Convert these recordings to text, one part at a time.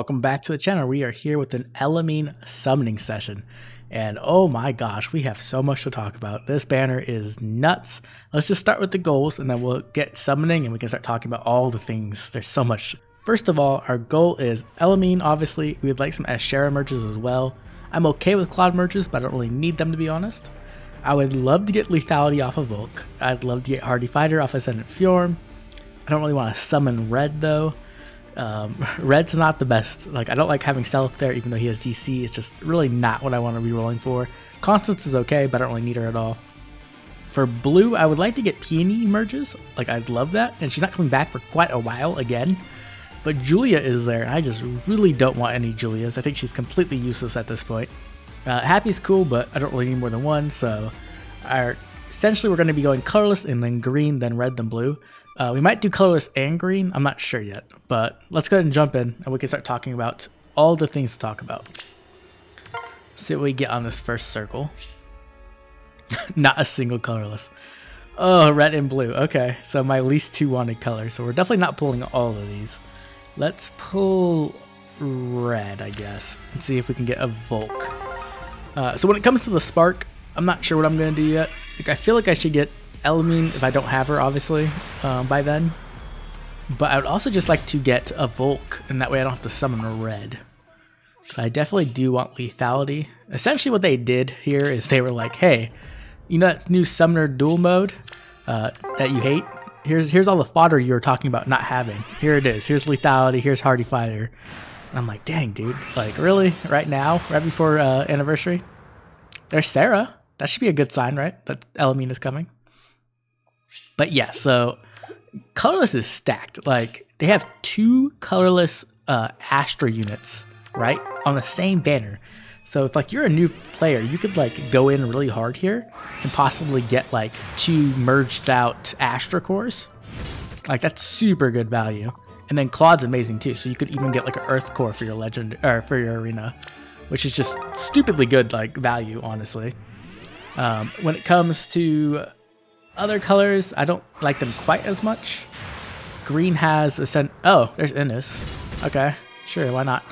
Welcome back to the channel. We are here with an Elimine summoning session. And oh my gosh, we have so much to talk about. This banner is nuts. Let's just start with the goals and then we'll get summoning and we can start talking about all the things. There's so much. First of all, our goal is Elimine, obviously. We would like some Ashera merges as well. I'm okay with Claude merges, but I don't really need them to be honest. I would love to get lethality off of Volk. I'd love to get Hardy Fighter off Ascendant Fjorm. I don't really want to summon Red though. Um, Red's not the best. Like I don't like having Stealth there, even though he has DC. It's just really not what I want to be rolling for. Constance is okay, but I don't really need her at all. For blue, I would like to get Peony merges. Like I'd love that, and she's not coming back for quite a while again. But Julia is there, and I just really don't want any Julias. I think she's completely useless at this point. Uh, Happy's cool, but I don't really need more than one, so our, essentially we're going to be going colorless and then green, then red, then blue. Uh, we might do colorless and green. I'm not sure yet, but let's go ahead and jump in and we can start talking about all the things to talk about. See what we get on this first circle. not a single colorless. Oh, red and blue. Okay, so my least two wanted colors. So we're definitely not pulling all of these. Let's pull red, I guess, and see if we can get a Volk. Uh, so when it comes to the Spark, I'm not sure what I'm going to do yet. Like, I feel like I should get Elimine if I don't have her, obviously, um, by then. But I would also just like to get a Volk, and that way I don't have to summon a red. So I definitely do want lethality. Essentially what they did here is they were like, hey, you know that new summoner duel mode uh, that you hate? Here's here's all the fodder you were talking about not having. Here it is. Here's lethality. Here's hardy fighter. And I'm like, dang, dude. Like, really? Right now? Right before uh, anniversary? There's Sarah. That should be a good sign, right? That Elimine is coming. But yeah, so colorless is stacked. Like they have two colorless uh, Astra units, right, on the same banner. So if like you're a new player, you could like go in really hard here and possibly get like two merged out Astra cores. Like that's super good value. And then Claude's amazing too. So you could even get like an Earth core for your legend or for your arena, which is just stupidly good like value, honestly. Um, when it comes to other colors, I don't like them quite as much. Green has a scent. Oh, there's Innis. Okay, sure, why not?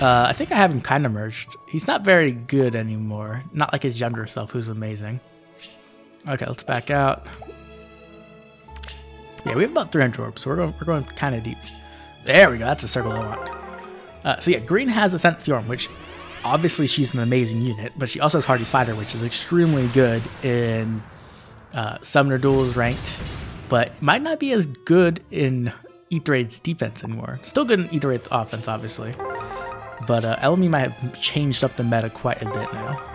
Uh, I think I have him kind of merged. He's not very good anymore. Not like his younger self, who's amazing. Okay, let's back out. Yeah, we have about 300 orbs, so we're going, we're going kind of deep. There we go. That's a circle I want. Uh, so yeah, green has Ascent Fjorm, which obviously she's an amazing unit, but she also has Hardy Fighter, which is extremely good in uh, Summoner Duels ranked, but might not be as good in Aether Raids defense anymore. Still good in Aether Raids offense, obviously. But uh, might have changed up the meta quite a bit now.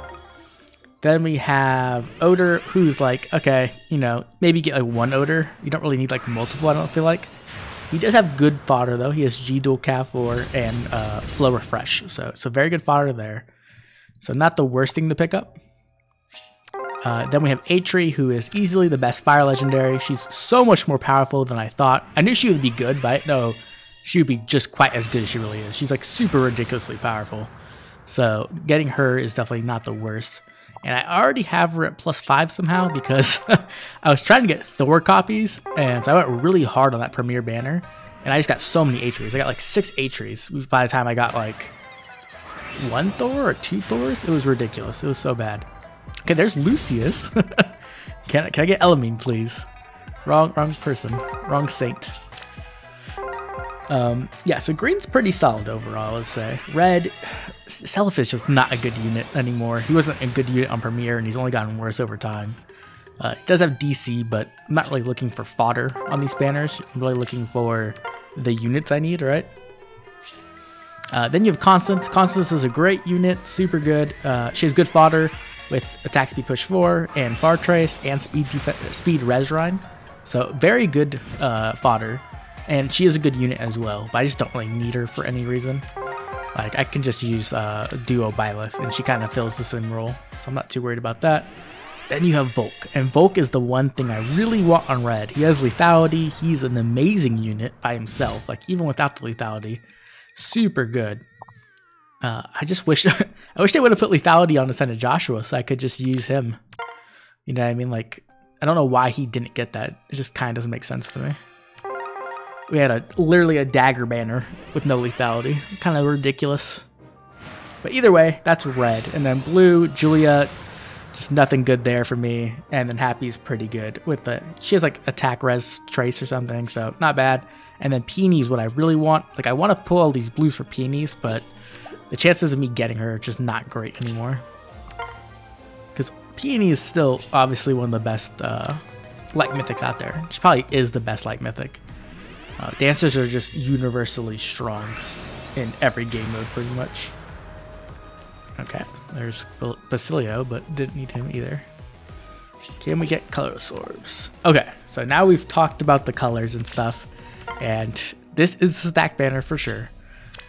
Then we have Odor, who's like, okay, you know, maybe get like one Odor. You don't really need like multiple, I don't feel like. He does have good fodder though. He has G dual Cav and uh, Flow Refresh, so so very good fodder there. So not the worst thing to pick up. Uh, then we have Atri, who is easily the best fire legendary. She's so much more powerful than I thought. I knew she would be good, but no, she would be just quite as good as she really is. She's like super ridiculously powerful. So getting her is definitely not the worst. And I already have her at plus five somehow because I was trying to get Thor copies, and so I went really hard on that premiere banner, and I just got so many Atries. I got like six Atries by the time I got like one Thor or two Thors. It was ridiculous. It was so bad. Okay, there's Lucius. can, can I get Elimine, please? Wrong, wrong person. Wrong saint. Um, yeah, so green's pretty solid overall, let's say. Red, Self is just not a good unit anymore. He wasn't a good unit on Premier, and he's only gotten worse over time. Uh, he does have DC, but I'm not really looking for fodder on these banners. I'm really looking for the units I need, right? Uh, then you have Constance. Constance is a great unit, super good. Uh, she has good fodder with attack speed push 4 and far trace and speed speed Resrine. So very good uh, fodder. And she is a good unit as well, but I just don't really need her for any reason. Like, I can just use uh, Duo Byleth, and she kind of fills the same role, so I'm not too worried about that. Then you have Volk, and Volk is the one thing I really want on red. He has lethality, he's an amazing unit by himself, like even without the lethality. Super good. Uh, I just wish I wish they would have put lethality on the son of Joshua so I could just use him. You know what I mean? Like, I don't know why he didn't get that. It just kind of doesn't make sense to me. We had a literally a dagger banner with no lethality. Kind of ridiculous. But either way, that's red. And then blue, Julia, just nothing good there for me. And then Happy's pretty good with the she has like attack res trace or something, so not bad. And then Peony's what I really want. Like I want to pull all these blues for Peonies, but the chances of me getting her are just not great anymore. Because Peony is still obviously one of the best uh, light mythics out there. She probably is the best light mythic. Uh, dancers are just universally strong in every game mode, pretty much. Okay, there's Basilio, but didn't need him either. Can we get color orbs? Okay, so now we've talked about the colors and stuff, and this is a stack banner for sure.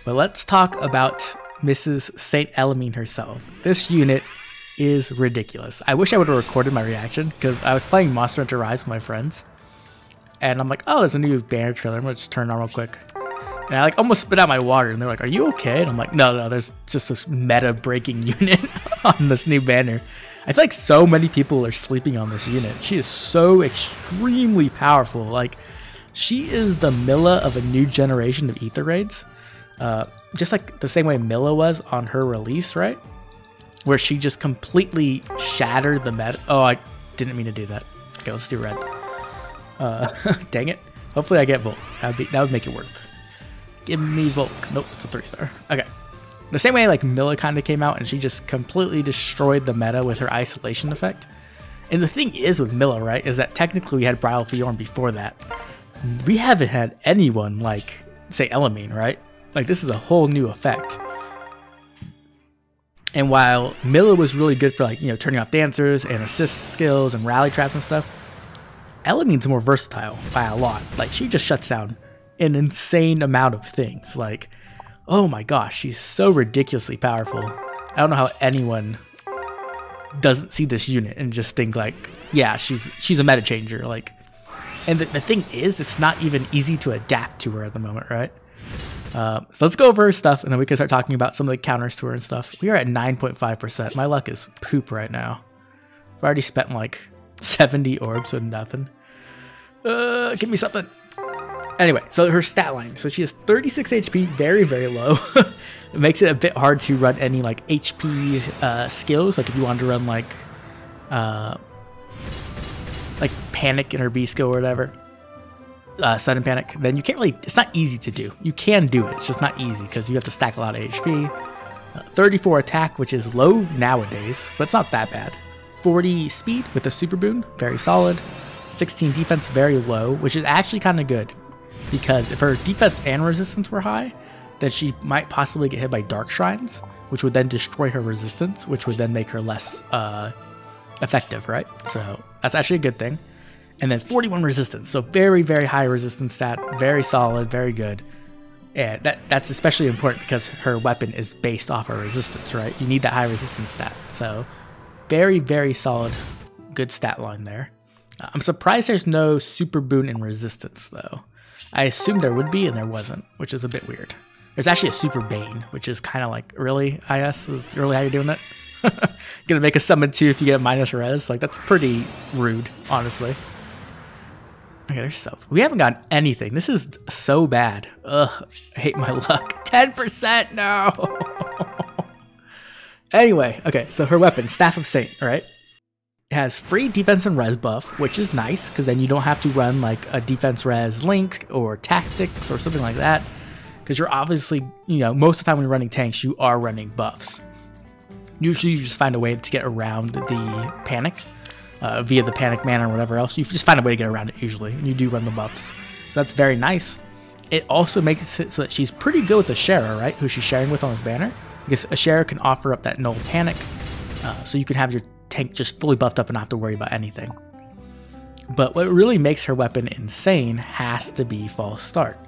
But let's talk about Mrs. Saint Elimine herself. This unit is ridiculous. I wish I would have recorded my reaction because I was playing Monster Hunter Rise with my friends, and I'm like, oh, there's a new banner trailer. I'm gonna just turn on real quick. And I like almost spit out my water, and they're like, "Are you okay?" And I'm like, "No, no, there's just this meta breaking unit on this new banner." I feel like so many people are sleeping on this unit. She is so extremely powerful. Like, she is the Mila of a new generation of Aether Raids. Uh, just like the same way Mila was on her release, right? Where she just completely shattered the meta. Oh, I didn't mean to do that. Okay, let's do red. Uh, dang it. Hopefully I get Volk. That'd be, that would make it worth. Give me Volk. Nope, it's a three star. Okay. The same way like Mila kind of came out and she just completely destroyed the meta with her isolation effect. And the thing is with Mila, right, is that technically we had Brile Fjorm before that. We haven't had anyone like, say, Elimine, right? Like this is a whole new effect. And while Mila was really good for like, you know, turning off dancers and assist skills and rally traps and stuff, Elimine's more versatile by a lot. Like she just shuts down an insane amount of things. Like, oh my gosh, she's so ridiculously powerful. I don't know how anyone doesn't see this unit and just think like, yeah, she's she's a meta changer. Like, and the, the thing is, it's not even easy to adapt to her at the moment, right? Uh, so let's go over her stuff, and then we can start talking about some of the counters to her and stuff. We are at 9.5%. My luck is poop right now. I've already spent like 70 orbs and nothing. Uh, give me something. Anyway, so her stat line. So she has 36 HP, very, very low. it makes it a bit hard to run any like HP uh, skills. Like if you wanted to run like uh, like panic in her B skill or whatever, uh, sudden panic, then you can't really. It's not easy to do. You can do it. It's just not easy because you have to stack a lot of HP. Uh, 34 attack, which is low nowadays, but it's not that bad. 40 speed with a super boon, very solid. 16 defense, very low, which is actually kind of good because if her defense and resistance were high, then she might possibly get hit by dark shrines, which would then destroy her resistance, which would then make her less uh, effective, right? So that's actually a good thing. And then 41 resistance, so very very high resistance stat, very solid, very good. And that that's especially important because her weapon is based off her resistance, right? You need that high resistance stat. So very very solid, good stat line there. Uh, I'm surprised there's no super boon in resistance though. I assumed there would be, and there wasn't, which is a bit weird. There's actually a Super Bane, which is kind of like, really, IS? Is really how you're doing it? Gonna make a summon two if you get a minus res? Like, that's pretty rude, honestly. Okay, there's subs. We haven't gotten anything. This is so bad. Ugh, I hate my luck. 10%, no! anyway, okay, so her weapon, Staff of Saint, right? It has free defense and res buff, which is nice because then you don't have to run like a defense res link or tactics or something like that. Because you're obviously, you know, most of the time when you're running tanks, you are running buffs. Usually you just find a way to get around the panic uh, via the panic mana or whatever else. You just find a way to get around it usually, and you do run the buffs. So that's very nice. It also makes it so that she's pretty good with Ashera, right? Who she's sharing with on this banner. Because Ashera can offer up that null panic. Uh, so you can have your tank just fully buffed up and not have to worry about anything. But what really makes her weapon insane has to be False Start.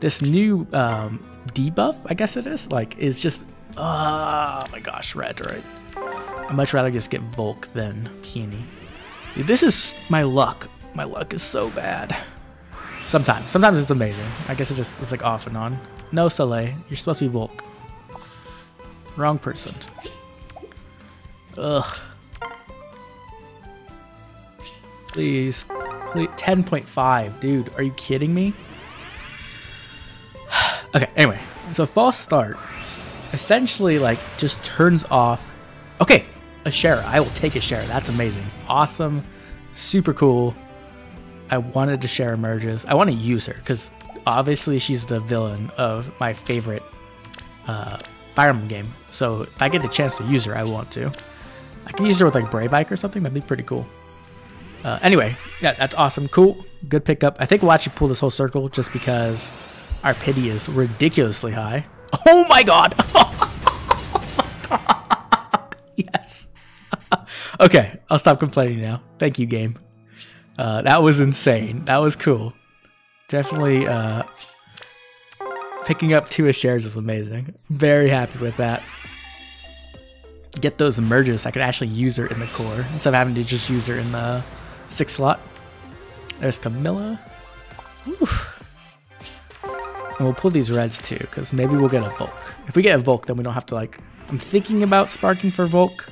This new um, debuff, I guess it is, like, is just, oh my gosh, red, right? I'd much rather just get Volk than Peony. This is my luck. My luck is so bad. Sometimes. Sometimes it's amazing. I guess it just is like off and on. No, Soleil. You're supposed to be Volk. Wrong person. Ugh. Please. Please. 10.5. Dude, are you kidding me? Okay, anyway, so false start essentially like just turns off. Okay, Ashera. I will take Ashera. That's amazing. Awesome. Super cool. I wanted to Ashera merges. I want to use her because obviously she's the villain of my favorite uh, Fire Emblem game. So if I get the chance to use her, I want to. I can use her with like Brave Ike or something. That'd be pretty cool. Uh, anyway, yeah, that's awesome. Cool. Good pickup. I think we'll actually pull this whole circle just because our pity is ridiculously high. Oh my god! yes. okay, I'll stop complaining now. Thank you, game. Uh, that was insane. That was cool. Definitely uh, picking up two Asheras is amazing. Very happy with that. Get those emerges. I could actually use her in the core instead of having to just use her in the six slot. There's Camilla. Oof. And we'll pull these reds too, because maybe we'll get a Volk. If we get a Volk, then we don't have to like... I'm thinking about sparking for Volk,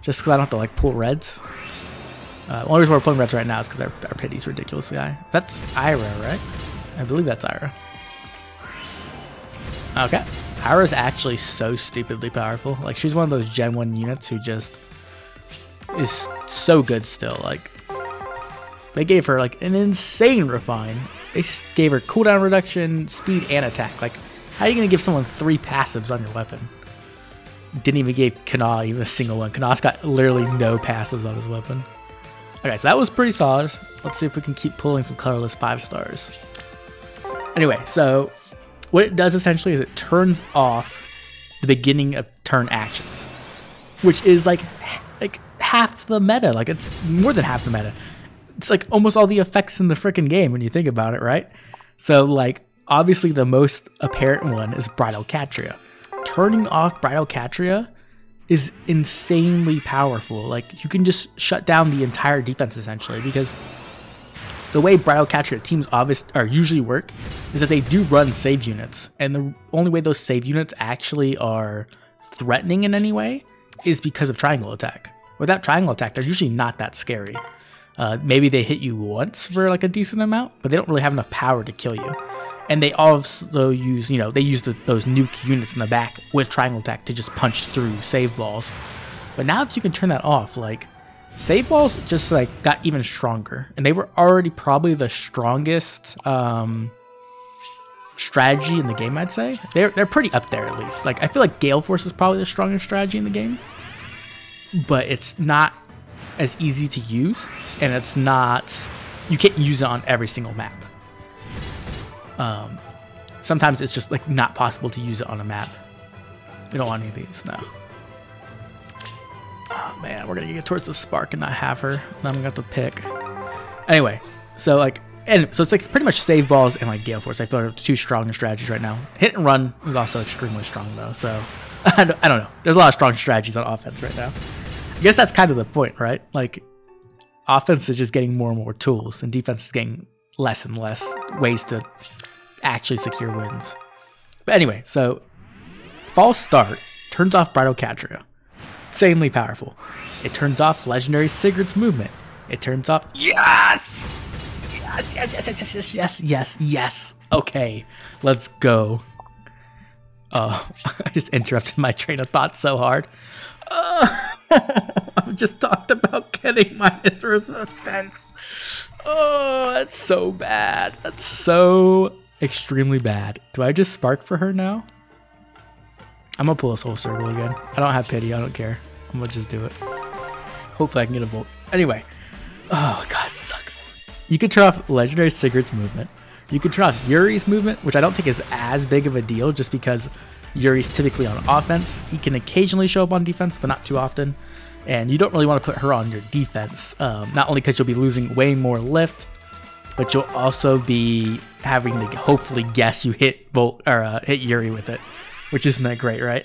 just because I don't have to like pull reds. Uh, the only reason we're pulling reds right now is because our, our pity's ridiculously high. That's Ayra, right? I believe that's Ayra. Okay. Ayra's actually so stupidly powerful. Like, she's one of those Gen 1 units who just is so good still. Like, they gave her like an insane refine. They gave her cooldown reduction, speed, and attack. Like, how are you gonna give someone three passives on your weapon? Didn't even give Kana even a single one. Kana's got literally no passives on his weapon. Okay, so that was pretty solid. Let's see if we can keep pulling some colorless five stars. Anyway, so what it does essentially is it turns off the beginning of turn actions, which is like like half the meta. Like it's more than half the meta it's like almost all the effects in the freaking game when you think about it, right? So like obviously the most apparent one is Bridal Catria. Turning off Bridal Catria is insanely powerful. Like you can just shut down the entire defense essentially because the way Catria teams obvious usually work is that they do run save units, and the only way those save units actually are threatening in any way is because of triangle attack. Without triangle attack, they're usually not that scary. Uh, maybe they hit you once for like a decent amount, but they don't really have enough power to kill you. And they also use, you know, they use the, those nuke units in the back with triangle attack to just punch through save balls. But now if you can turn that off, like save balls just like got even stronger, and they were already probably the strongest um, strategy in the game. I'd say they're they're pretty up there at least. Like I feel like Gale Force is probably the strongest strategy in the game, but it's not as easy to use, and it's not you can't use it on every single map. Um, sometimes it's just like not possible to use it on a map. We don't want any of these now. Oh man, we're gonna get towards the spark and not have her. Then I'm gonna have to pick. Anyway, so like, and so it's like pretty much save balls and like gale force. I feel like two strong strategies right now. Hit and run is also extremely strong though. So I don't, I don't know. There's a lot of strong strategies on offense right now. I guess that's kind of the point, right? Like, offense is just getting more and more tools, and defense is getting less and less ways to actually secure wins. But anyway, so false start turns off Bridal Catria. Insanely powerful. It turns off legendary Sigurd's movement. It turns off Yes! Yes, yes, yes, yes, yes, yes, yes, yes. Okay, let's go. Oh, I just interrupted my train of thought so hard. Uh, I've just talked about getting minus resistance. Oh, that's so bad. That's so extremely bad. Do I just spark for her now? I'm gonna pull a soul circle again. I don't have pity. I don't care. I'm gonna just do it. Hopefully I can get a Volk. Anyway. Oh god, sucks. You could turn off legendary Sigurd's movement. You could turn off Yuri's movement, which I don't think is as big of a deal just because Yuri's typically on offense. He can occasionally show up on defense, but not too often. And you don't really want to put her on your defense, um, not only because you'll be losing way more lift, but you'll also be having to hopefully guess you hit Volt or uh, hit Yuri with it, which isn't that great, right?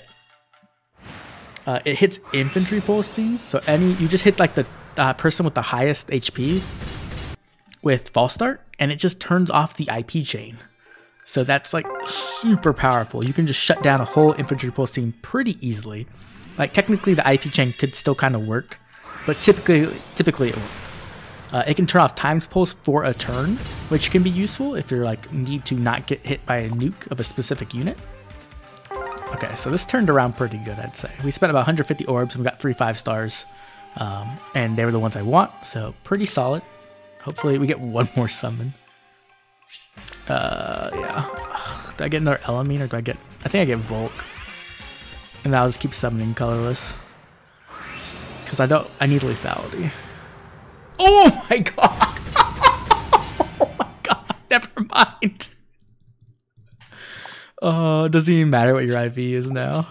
Uh, it hits infantry postings, so any you just hit like the uh, person with the highest HP with false start, and it just turns off the IP chain. So that's like super powerful. You can just shut down a whole infantry team pretty easily. Like technically the IP chain could still kind of work, but typically typically it won't. Uh, it can turn off times pulse for a turn, which can be useful if you're like need to not get hit by a nuke of a specific unit. Okay, so this turned around pretty good, I'd say. We spent about 150 orbs and we got three five stars, um, and they were the ones I want, so pretty solid. Hopefully we get one more summon. Uh, yeah. Ugh, do I get another Elimine or do I get... I think I get Volk. And I'll just keep summoning colorless. Because I don't... I need lethality. Oh my god! oh my god, never mind. Oh, uh, doesn't even matter what your IV is now.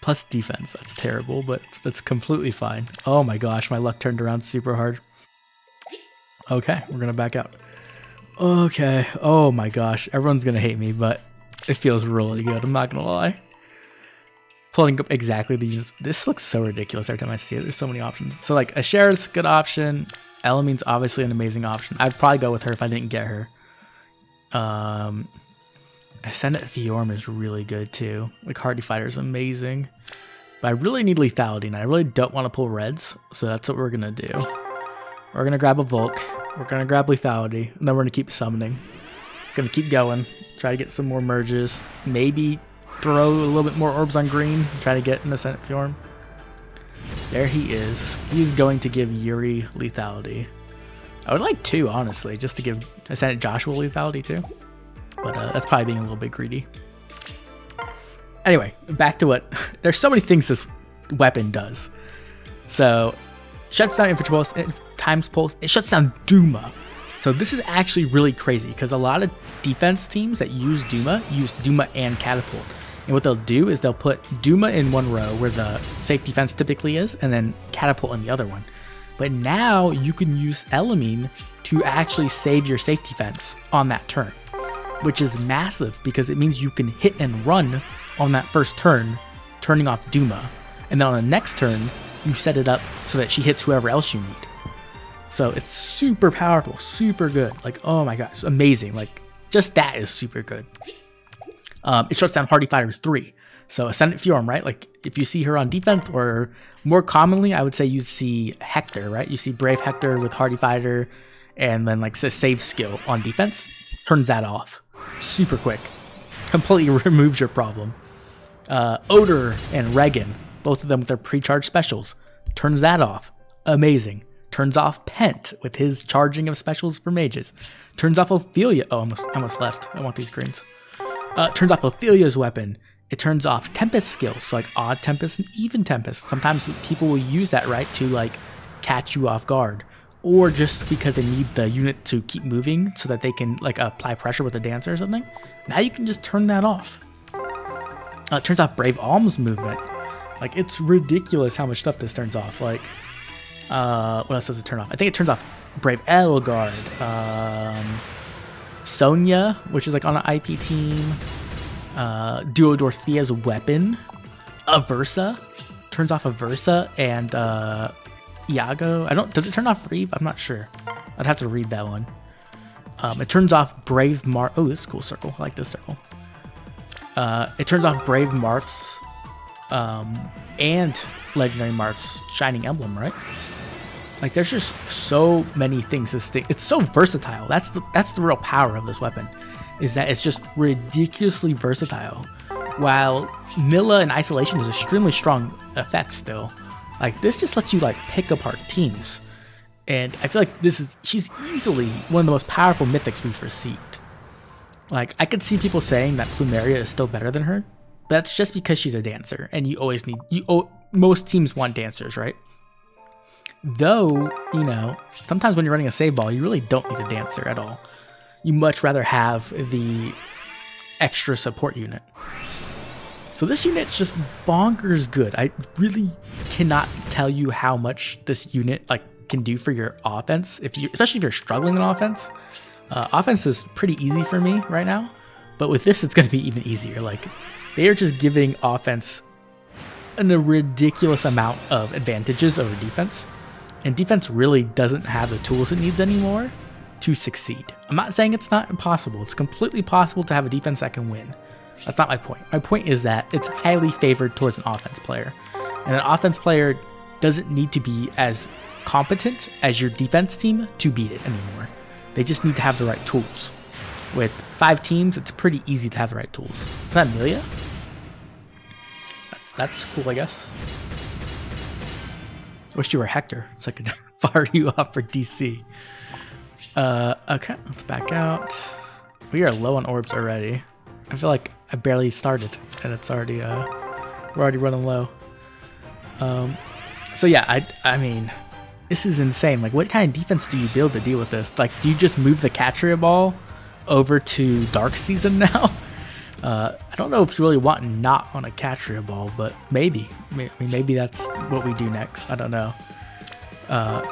Plus defense, that's terrible, but that's completely fine. Oh my gosh, my luck turned around super hard. Okay, we're gonna back out. Okay, oh my gosh, everyone's gonna hate me, but it feels really good, I'm not gonna lie. Pulling up exactly the units. This looks so ridiculous every time I see it. There's so many options. So like, a share is a good option. Elimine's obviously an amazing option. I'd probably go with her if I didn't get her. Um, Ascendant Fjorm is really good too. Like Hardy Fighter is amazing. But I really need lethality and I really don't want to pull reds. So that's what we're going to do. We're going to grab a Volk. We're going to grab lethality. And then we're to keep summoning. Going to keep going. Try to get some more merges. Maybe throw a little bit more orbs on green. Try to get the Ascendant Fjorm. There he is. He's going to give Yuri lethality. I would like two, honestly, just to give Ascendant Joshua lethality too. But uh, that's probably being a little bit greedy. Anyway, back to what... There's so many things this weapon does. So, shuts down infantry pulse, times pulse, it shuts down Duma. So this is actually really crazy because a lot of defense teams that use Duma use Duma and Catapult. And what they'll do is they'll put Duma in one row where the safe defense typically is, and then Catapult in the other one. But now you can use Elimine to actually save your safety fence on that turn which is massive because it means you can hit and run on that first turn, turning off Duma. And then on the next turn, you set it up so that she hits whoever else you need. So it's super powerful, super good. Like, oh my it's amazing. Like, just that is super good. Um, it shuts down Hardy Fighters 3. So Ascendant Fjorm, right? Like, if you see her on defense, or more commonly, I would say you see Hector, right? You see Brave Hector with Hardy Fighter, and then like a save skill on defense, turns that off super quick. Completely removes your problem. Uh, Odor and Reginn, both of them with their pre-charge specials, turns that off. Amazing. Turns off Pent with his charging of specials for mages. Turns off Ophelia. Oh, almost, almost left. I want these greens. Uh, turns off Ophelia's weapon. It turns off Tempest skills, so like odd Tempest and even Tempest. Sometimes people will use that right to like catch you off guard or just because they need the unit to keep moving so that they can like apply pressure with a dancer or something. Now you can just turn that off. Uh, it turns off Brave Alms movement. Like it's ridiculous how much stuff this turns off. Like, uh, what else does it turn off? I think it turns off Brave Edelgard, um, Sonya, which is like on an IP team, uh, Duo Dorothea's weapon, Aversa, turns off Aversa, and uh, Iago. I don't. Does it turn off Reeve? I'm not sure. I'd have to read that one. Um, it turns off Brave Mar. Oh, this is a cool circle. I like this circle. Uh, it turns off Brave Marth's um, and Legendary Marth's Shining Emblem, right? Like, there's just so many things. This thing, it's so versatile. That's the that's the real power of this weapon, is that it's just ridiculously versatile. While Mila in isolation is extremely strong effect still. Like this just lets you like pick apart teams. And I feel like this is she's easily one of the most powerful mythics we've received. Like I could see people saying that Plumeria is still better than her. That's just because she's a dancer, and you always need you. Oh, most teams want dancers, right? Though you know, sometimes when you're running a save ball, you really don't need a dancer at all. You much rather have the extra support unit. So this unit's just bonkers good. I really cannot tell you how much this unit like can do for your offense. If you, especially if you're struggling in offense, uh, offense is pretty easy for me right now. But with this, it's going to be even easier. Like they are just giving offense an, a ridiculous amount of advantages over defense, and defense really doesn't have the tools it needs anymore to succeed. I'm not saying it's not impossible. It's completely possible to have a defense that can win. That's not my point. My point is that it's highly favored towards an offense player. And an offense player doesn't need to be as competent as your defense team to beat it anymore. They just need to have the right tools. With five teams, it's pretty easy to have the right tools. Is that Amelia? That's cool, I guess. Wish you were Hector, so I could fire you off for DC. Uh, okay, let's back out. We are low on orbs already. I feel like I barely started, and it's already uh, we're already running low. Um, so yeah, I I mean, this is insane. Like, what kind of defense do you build to deal with this? Like, do you just move the Catria ball over to Dark Season now? Uh, I don't know if you really want not on a Catria ball, but maybe. I mean, maybe that's what we do next. I don't know. Uh,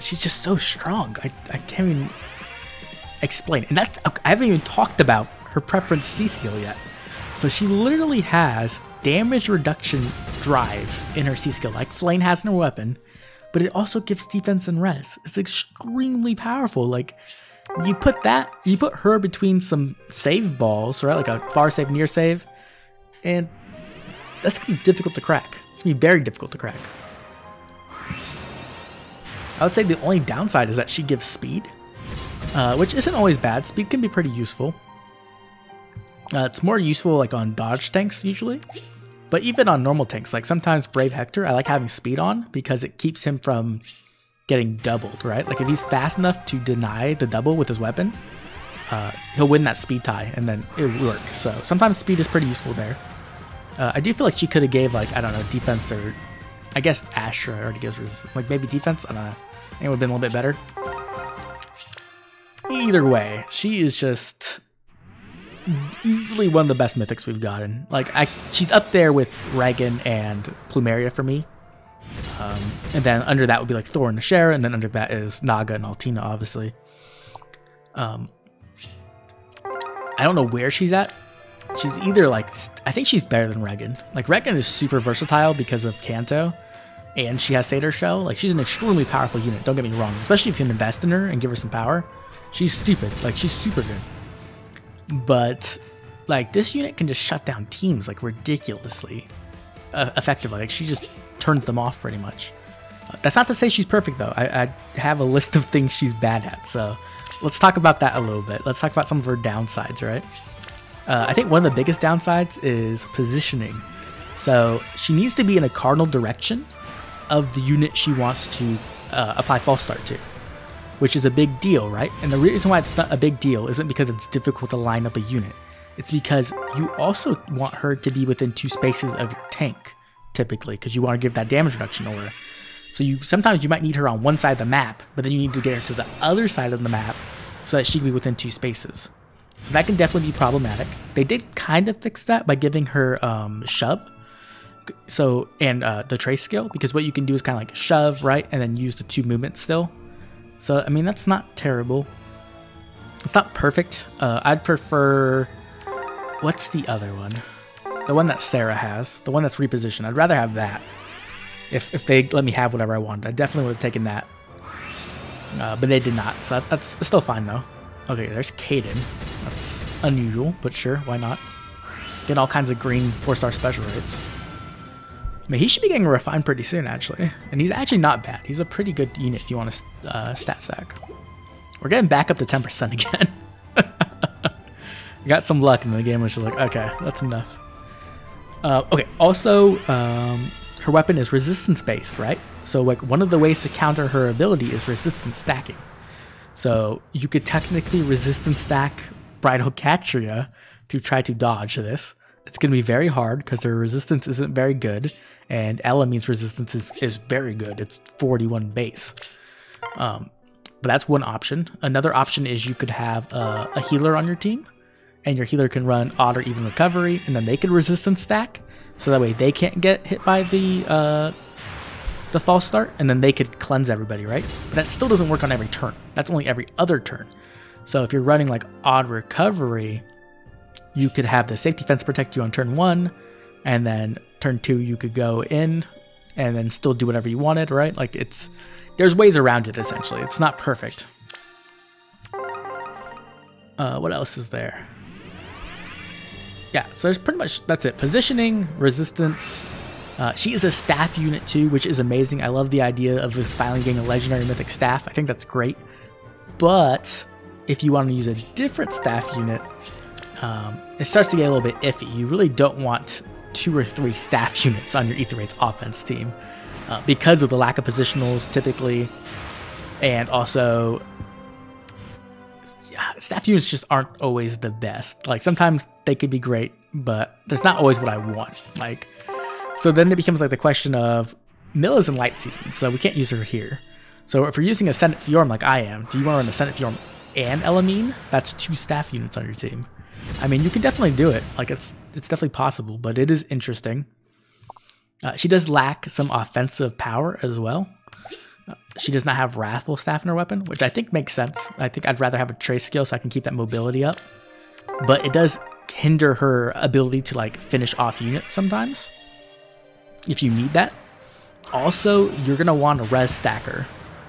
she's just so strong. I, I can't even explain. And that's I haven't even talked about her preference C-Seal yet. So she literally has damage reduction drive in her C-Skill, like Flayn has in her weapon, but it also gives defense and res. It's extremely powerful. Like you put that, you put her between some save balls, right? Like a far save, near save, and that's gonna be difficult to crack. It's gonna be very difficult to crack. I would say the only downside is that she gives speed, uh, which isn't always bad. Speed can be pretty useful. Uh, it's more useful like on dodge tanks usually, but even on normal tanks, like sometimes Brave Hector, I like having speed on because it keeps him from getting doubled, right? Like if he's fast enough to deny the double with his weapon, uh, he'll win that speed tie and then it'll work. So sometimes speed is pretty useful there. Uh, I do feel like she could have gave like, I don't know, defense or I guess Astra already gives resistance. Like maybe defense, I don't know. It would have been a little bit better. Either way, she is just easily one of the best mythics we've gotten. Like, I, she's up there with Reginn and Plumeria for me. Um, and then under that would be like Thor and Nashara, and then under that is Naga and Altina, obviously. Um, I don't know where she's at. She's either like, I think she's better than Reginn. Like, Reginn is super versatile because of Canto, and she has Satyr Shell. Like, she's an extremely powerful unit, don't get me wrong. Especially if you invest in her and give her some power. She's stupid. Like, she's super good. But like this unit can just shut down teams like ridiculously uh, effectively. Like she just turns them off pretty much. Uh, that's not to say she's perfect though. I, I have a list of things she's bad at. So let's talk about that a little bit. Let's talk about some of her downsides, right? Uh, I think one of the biggest downsides is positioning. So she needs to be in a cardinal direction of the unit she wants to uh, apply false start to which is a big deal, right? And the reason why it's not a big deal isn't because it's difficult to line up a unit. It's because you also want her to be within two spaces of your tank, typically, because you want to give that damage reduction aura. So you sometimes you might need her on one side of the map, but then you need to get her to the other side of the map so that she can be within two spaces. So that can definitely be problematic. They did kind of fix that by giving her um, shove. So and uh, the trace skill, because what you can do is kind of like shove right, and then use the two movements still. So, I mean, that's not terrible. It's not perfect. Uh, I'd prefer... What's the other one? The one that Sarah has. The one that's repositioned. I'd rather have that. If, if they let me have whatever I wanted. I definitely would have taken that. Uh, but they did not. So that's still fine, though. Okay, there's Caden. That's unusual, but sure, why not? Get all kinds of green 4-star special rates. I mean, he should be getting refined pretty soon, actually. And he's actually not bad. He's a pretty good unit if you want to uh, stat stack. We're getting back up to 10% again. got some luck, and the game was just like, okay, that's enough. Uh, okay, also, um, her weapon is resistance based, right? So, like, one of the ways to counter her ability is resistance stacking. So, you could technically resistance stack Bridal Catria to try to dodge this. It's going to be very hard because her resistance isn't very good and Elimine's resistance is, is very good. It's 41 base. Um, but that's one option. Another option is you could have a, a healer on your team, and your healer can run odd or even recovery, and then they can resistance stack, so that way they can't get hit by the uh, the false start, and then they could cleanse everybody, right? But that still doesn't work on every turn. That's only every other turn. So if you're running like odd recovery, you could have the safety fence protect you on turn one, and then turn two you could go in and then still do whatever you wanted, right? Like it's there's ways around it essentially. It's not perfect. Uh, what else is there? Yeah, so there's pretty much that's it. Positioning, resistance, Uh, she is a staff unit too, which is amazing. I love the idea of this finally getting a legendary mythic staff. I think that's great. But if you want to use a different staff unit, um, it starts to get a little bit iffy. You really don't want two or three staff units on your Aether offense team uh, because of the lack of positionals typically, and also staff units just aren't always the best. Like sometimes they could be great, but there's not always what I want. Like so then it becomes like the question of Mill is in light season, so we can't use her here. So if you're using Ascendant Fjorm like I am, do you want to run Ascendant Fjorm and Elimine? That's two staff units on your team. I mean, you can definitely do it. Like it's it's definitely possible, but it is interesting. Uh, she does lack some offensive power as well. Uh, she does not have Wrathful Staff in her weapon, which I think makes sense. I think I'd rather have a trace skill so I can keep that mobility up. But it does hinder her ability to like finish off units sometimes if you need that. Also, you're gonna want a res stacker.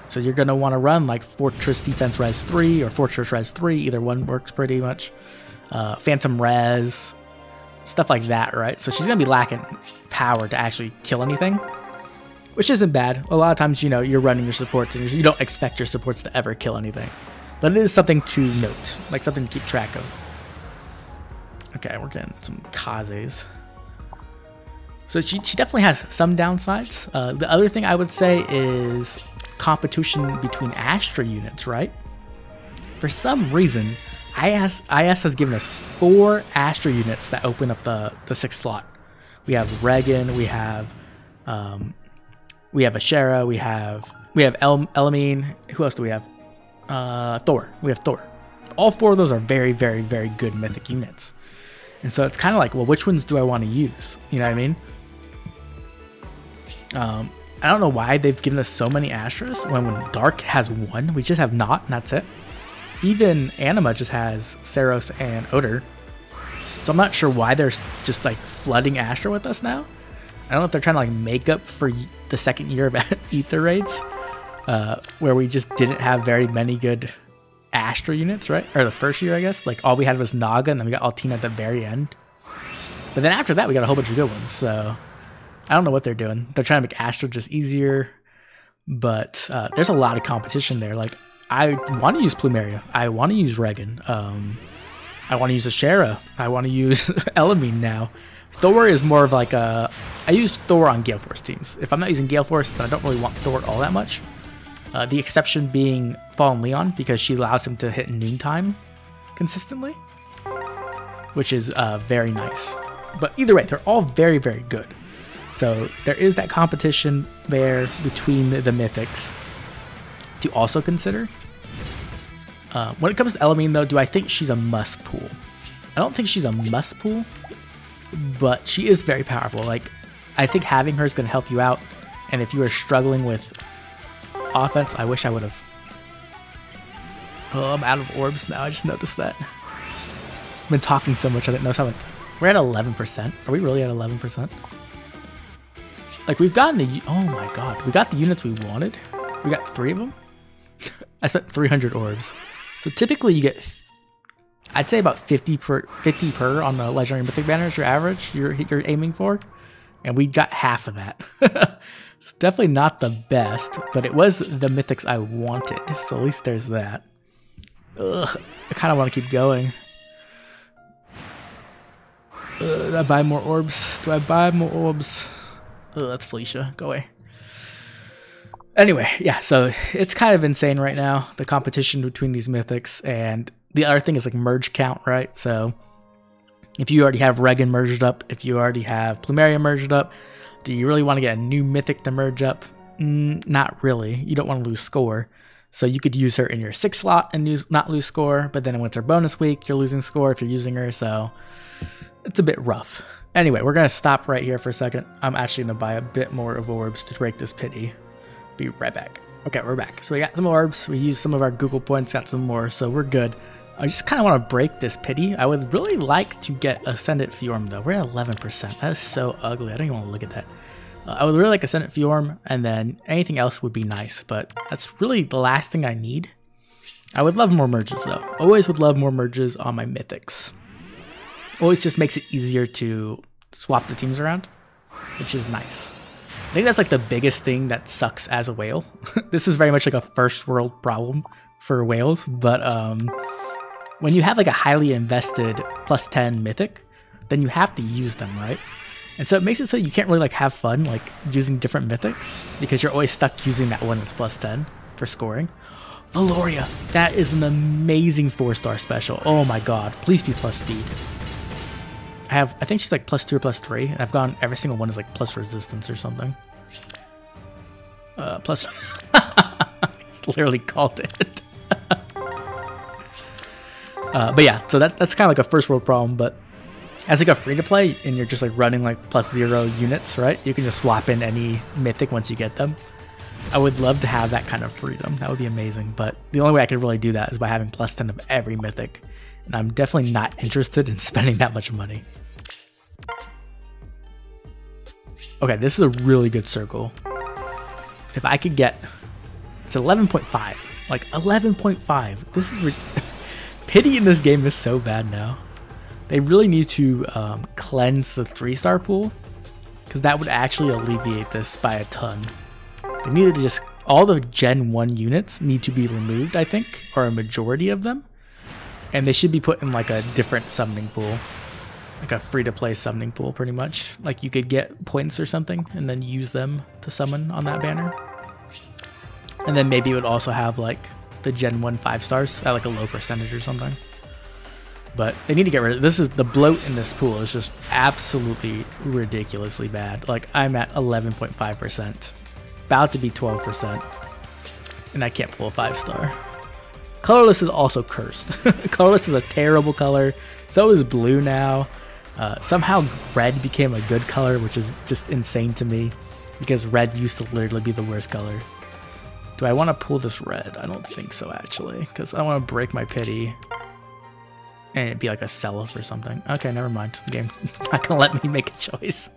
So you're gonna want to run like Fortress Defense Res 3 or Fortress Res 3, either one works pretty much. Uh, Phantom Res, stuff like that, right? So she's gonna be lacking power to actually kill anything, which isn't bad. A lot of times, you know, you're running your supports and you don't expect your supports to ever kill anything, but it is something to note, like something to keep track of. Okay, we're getting some Kazes. So she, she definitely has some downsides. Uh, the other thing I would say is competition between Astra units, right? For some reason, IS, IS has given us four Astra units that open up the, the sixth slot. We have Reginn, we have um, we have Ashera, we have we have El- Elimine. Who else do we have? Uh, Thor. We have Thor. All four of those are very, very, very good mythic units. And so it's kind of like, well, which ones do I want to use? You know what I mean? Um, I don't know why they've given us so many Astras when, when Dark has one. We just have not, and that's it. Even Anima just has Seiros and Odor. So I'm not sure why they're just like flooding Astra with us now. I don't know if they're trying to like make up for the second year of Aether Raids, uh, where we just didn't have very many good Astra units, right? Or the first year, I guess. Like all we had was Naga, and then we got Altina at the very end. But then after that, we got a whole bunch of good ones. So I don't know what they're doing. They're trying to make Astra just easier, but uh, there's a lot of competition there. Like I want to use Plumeria. I want to use Reginn. Um, I want to use Ashera. I want to use Elimine now. Thor is more of like a. I use Thor on Gale Force teams. If I'm not using Gale Force, then I don't really want Thor all that much. Uh, the exception being Fallen Leon because she allows him to hit noontime consistently, which is uh, very nice. But either way, they're all very, very good. So there is that competition there between the, the mythics to also consider. Uh, when it comes to Elimine, though, do I think she's a must pool? I don't think she's a must pool, but she is very powerful. Like, I think having her is going to help you out. And if you are struggling with offense, I wish I would have. Oh, I'm out of orbs now. I just noticed that. I've been talking so much, I didn't notice how much. We're at 11%. Are we really at 11%? Like, we've gotten the. Oh my god. We got the units we wanted. We got three of them. I spent 300 orbs. So typically you get, I'd say about 50 per 50 per on the legendary mythic banners. Your average you're you're aiming for, and we got half of that. it's definitely not the best, but it was the mythics I wanted. So at least there's that. Ugh, I kind of want to keep going. Do I buy more orbs? Do I buy more orbs? Ugh, that's Felicia. Go away anyway, yeah, so it's kind of insane right now, the competition between these mythics. And the other thing is like merge count, right? So if you already have Reginn merged up, if you already have Plumeria merged up, do you really want to get a new mythic to merge up? Mm, not really. You don't want to lose score. So you could use her in your six slot and use, not lose score, but then when it's her bonus week, you're losing score if you're using her. So it's a bit rough. Anyway, we're going to stop right here for a second. I'm actually going to buy a bit more of orbs to break this pity. Be right back. Okay, we're back. So we got some orbs. We used some of our Google points, got some more, so we're good. I just kind of want to break this pity. I would really like to get Ascendant Fjorm, though. We're at 11%. That is so ugly. I don't even want to look at that. Uh, I would really like Ascendant Fjorm, and then anything else would be nice, but that's really the last thing I need. I would love more merges, though. Always would love more merges on my Mythics. Always just makes it easier to swap the teams around. which is nice. I think that's like the biggest thing that sucks as a whale. this is very much like a first world problem for whales, but um, when you have like a highly invested plus 10 mythic, then you have to use them, right? And so it makes it so you can't really like have fun like using different mythics because you're always stuck using that one that's plus 10 for scoring. Valoria, that is an amazing four star special. Oh my god, please be plus speed. I have, I think she's like plus two or plus three. And I've gone every single one is like plus resistance or something. Uh, plus, it's literally called it. uh, but yeah, so that that's kind of like a first world problem. But as like a free to play, and you're just like running like plus zero units, right? You can just swap in any mythic once you get them. I would love to have that kind of freedom. That would be amazing. But the only way I could really do that is by having plus 10 of every mythic. And I'm definitely not interested in spending that much money. Okay, this is a really good circle. If I could get... It's 11.5. Like, 11.5. This is... Pity in this game is so bad now. They really need to um, cleanse the 3-star pool. Because that would actually alleviate this by a ton. They needed to just... All the Gen 1 units need to be removed, I think. Or a majority of them. And they should be put in like a different summoning pool like a free to play summoning pool pretty much. Like you could get points or something and then use them to summon on that banner. And then maybe it would also have like the Gen 1 5 stars at like a low percentage or something. But they need to get rid of this is the bloat in this pool is just absolutely ridiculously bad. Like I'm at 11.5%. About to be 12%. And I can't pull a 5 star. Colorless is also cursed. Colorless is a terrible color. So is blue now. Uh, somehow red became a good color, which is just insane to me because red used to literally be the worst color. Do I want to pull this red? I don't think so actually because I don't want to break my pity and it'd be like a sell-off or something. Okay, never mind. The game's not gonna let me make a choice.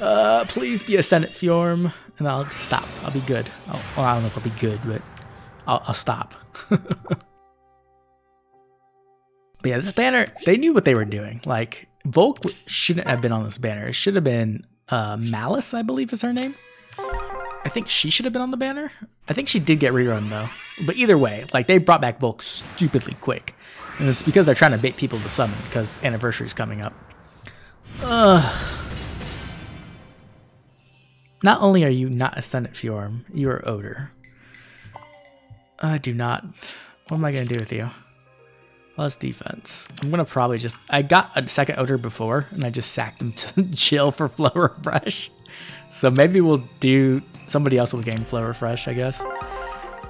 Uh, please be a Ascendant Fjorm, and I'll stop. I'll be good. I'll, well, I don't know if I'll be good, but I'll, I'll stop. But yeah, this banner, they knew what they were doing. Like, Volk shouldn't have been on this banner. It should have been uh, Malice, I believe is her name. I think she should have been on the banner. I think she did get rerun though. But either way, like they brought back Volk stupidly quick. And it's because they're trying to bait people to summon because anniversary is coming up. Uh, not only are you not Ascendant Fjorm, you are Ótr. I do not. What am I going to do with you? Plus defense. I'm gonna probably just. I got a second Ótr before, and I just sacked him to chill for flow refresh. So maybe we'll do. Somebody else will gain flow refresh, I guess.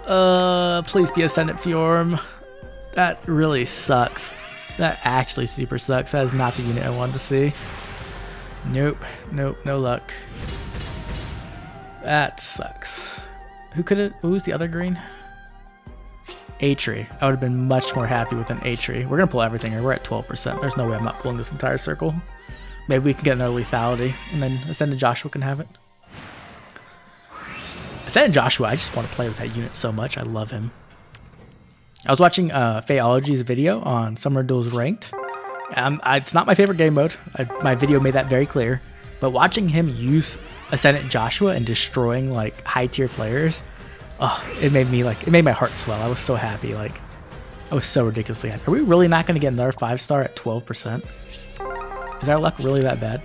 Uh, please be Ascendant Fjorm. That really sucks. That actually super sucks. That is not the unit I wanted to see. Nope. Nope. No luck. That sucks. Who could it? Who's the other green? Atri. I would have been much more happy with an Atri. We're going to pull everything here. We're at 12%. There's no way I'm not pulling this entire circle. Maybe we can get another lethality, and then Ascended Joshua can have it. Ascended Joshua, I just want to play with that unit so much. I love him. I was watching uh, video on Summoner Duels Ranked. Um, I, it's not my favorite game mode. I, my video made that very clear. But watching him use Ascendant Joshua and destroying like high tier players oh, it made me like it made my heart swell. I was so happy. Like I was so ridiculously happy. Are we really not going to get another five star at twelve percent? Is our luck really that bad?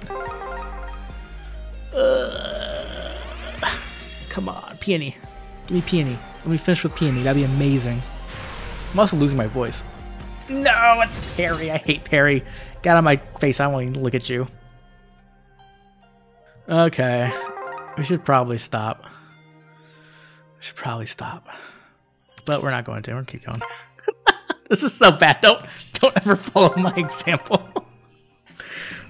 Uh, come on, peony. Give me peony. Let me finish with peony. That'd be amazing. I'm also losing my voice. No, it's Perry. I hate Perry. Get out of my face. I don't want to look at you. Okay. We should probably stop. Should probably stop. But we're not going to. We're gonna keep going. this is so bad. Don't don't ever follow my example.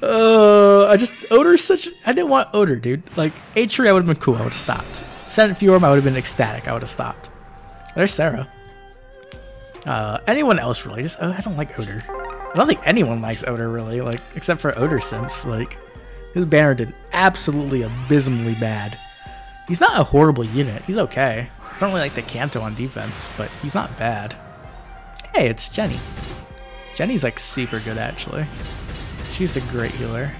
uh, I just Ótr such. I didn't want Ótr, dude. Like Atri, I would have been cool. I would have stopped. Ascendant Fjorm, I would have been ecstatic. I would have stopped. There's Sarah. Uh, anyone else really? Just oh, I don't like Ótr. I don't think anyone likes Ótr really. Like except for Ótr simps. Like his banner did absolutely abysmally bad. He's not a horrible unit. He's okay. I don't really like the Canto on defense, but he's not bad. Hey, it's Genny. Genny's like super good actually. She's a great healer.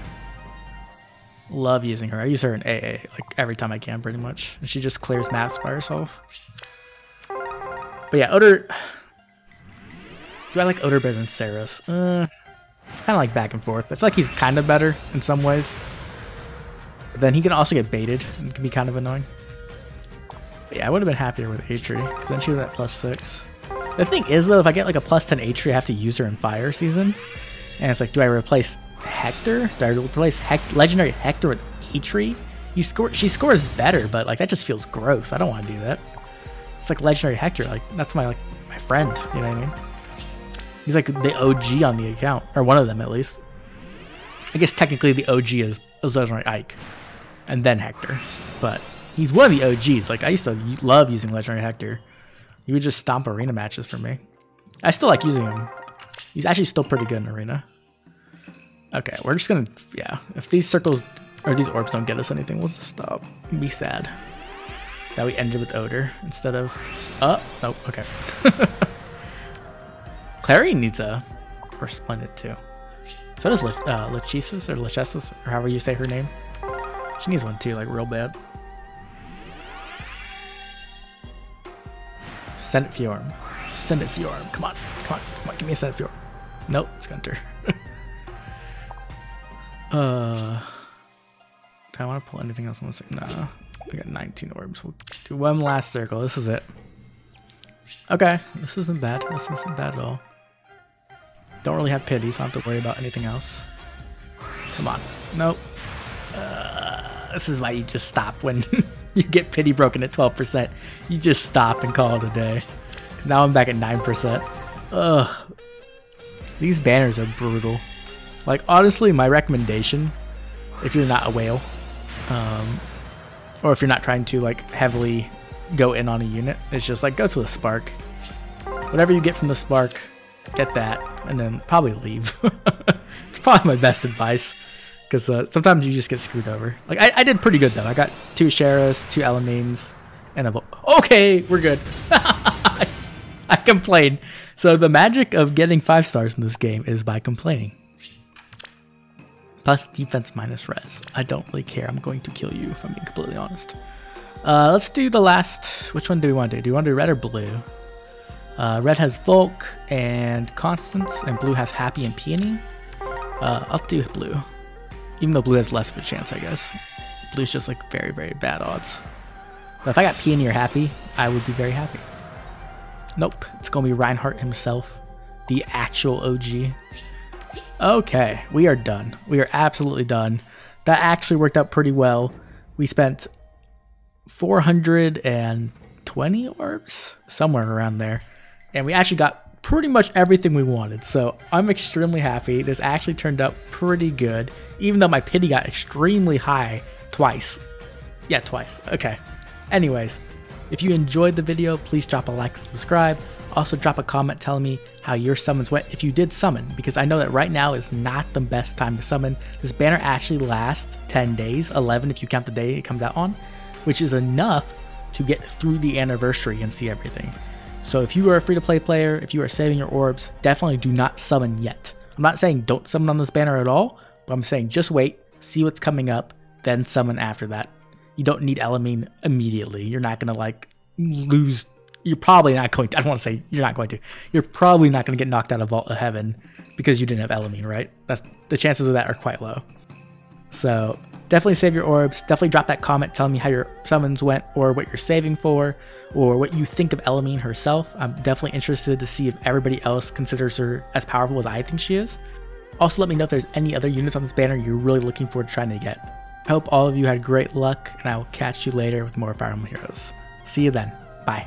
Love using her. I use her in AA like every time I can, pretty much. And she just clears maps by herself. But yeah, Ótr. Do I like Ótr better than Saros? Uh, it's kind of like back and forth. I feel like he's kind of better in some ways. But then he can also get baited and can be kind of annoying. But yeah, I would have been happier with Atri because then she was at plus six. The thing is though, if I get like a plus 10 Atri, I have to use her in Fire Season. And it's like, do I replace Hector? Do I replace Hec- Legendary Hector with Atri? You score, she scores better, but like that just feels gross. I don't want to do that. It's like Legendary Hector, like that's my like my friend. You know what I mean? He's like the OG on the account, or one of them at least. I guess technically the OG is, is Legendary Ike, and then Hector, but he's one of the OGs. Like I used to love using Legendary Hector. He would just stomp arena matches for me. I still like using him. He's actually still pretty good in arena. Okay, we're just gonna yeah. If these circles or these orbs don't get us anything, we'll just stop. Be sad that we ended with Ótr instead of. Uh, nope. Okay. Clary needs a Resplendent too. So does Le, uh, Lachesis or Lachesis or however you say her name. She needs one too, like real bad. Send it Fjorm. Send it Fjorm. Come on. Come on. Come on. Give me a Send it Fjorm. Nope, it's Gunter. uh, do I want to pull anything else on this? Nah. I got 19 orbs. We'll do one last circle. This is it. Okay, this isn't bad. This isn't bad at all. Don't really have pity, so I don't have to worry about anything else. Come on. Nope. Uh, this is why you just stop when you get pity broken at 12%. You just stop and call it a day. Now I'm back at 9%. Ugh. These banners are brutal. Like, honestly, my recommendation, if you're not a whale, um, or if you're not trying to, like, heavily go in on a unit, it's just like, go to the spark. Whatever you get from the spark, get that, and then probably leave. it's probably my best advice because uh, sometimes you just get screwed over. Like I, I, did pretty good though. I got two Asheras, two Elimines, and a. Okay, we're good. I complain. So the magic of getting five stars in this game is by complaining. Plus defense minus res. I don't really care. I'm going to kill you if I'm being completely honest. Uh, let's do the last. Which one do we want to do? Do you want to do red or blue? Uh, red has Volk and Constance, and blue has Hapi and Peony. Uh, I'll do blue. Even though blue has less of a chance, I guess. Blue's just like very, very bad odds. But if I got Peony or Hapi, I would be very happy. Nope, it's gonna be Reinhardt himself, the actual OG. Okay, we are done. We are absolutely done. That actually worked out pretty well. We spent 420 orbs, somewhere around there, and we actually got pretty much everything we wanted. So I'm extremely happy. This actually turned out pretty good, even though my pity got extremely high twice. Yeah, twice. Okay. Anyways, if you enjoyed the video, please drop a like and subscribe. Also, drop a comment telling me how your summons went if you did summon, because I know that right now is not the best time to summon. This banner actually lasts 10 days, 11 if you count the day it comes out on, which is enough to get through the anniversary and see everything. So if you are a free to play player, if you are saving your orbs, definitely do not summon yet. I'm not saying don't summon on this banner at all, but I'm saying just wait, see what's coming up, then summon after that. You don't need Elimine immediately. You're not going to like lose. You're probably not going to. I don't want to say you're not going to. You're probably not going to get knocked out of Vault of Heaven because you didn't have Elimine, right? That's the chances of that are quite low. So definitely save your orbs. Definitely drop that comment telling me how your summons went or what you're saving for or what you think of Elimine herself. I'm definitely interested to see if everybody else considers her as powerful as I think she is. Also, let me know if there's any other units on this banner you're really looking forward to trying to get. I hope all of you had great luck, and I will catch you later with more Fire Emblem Heroes. See you then. Bye.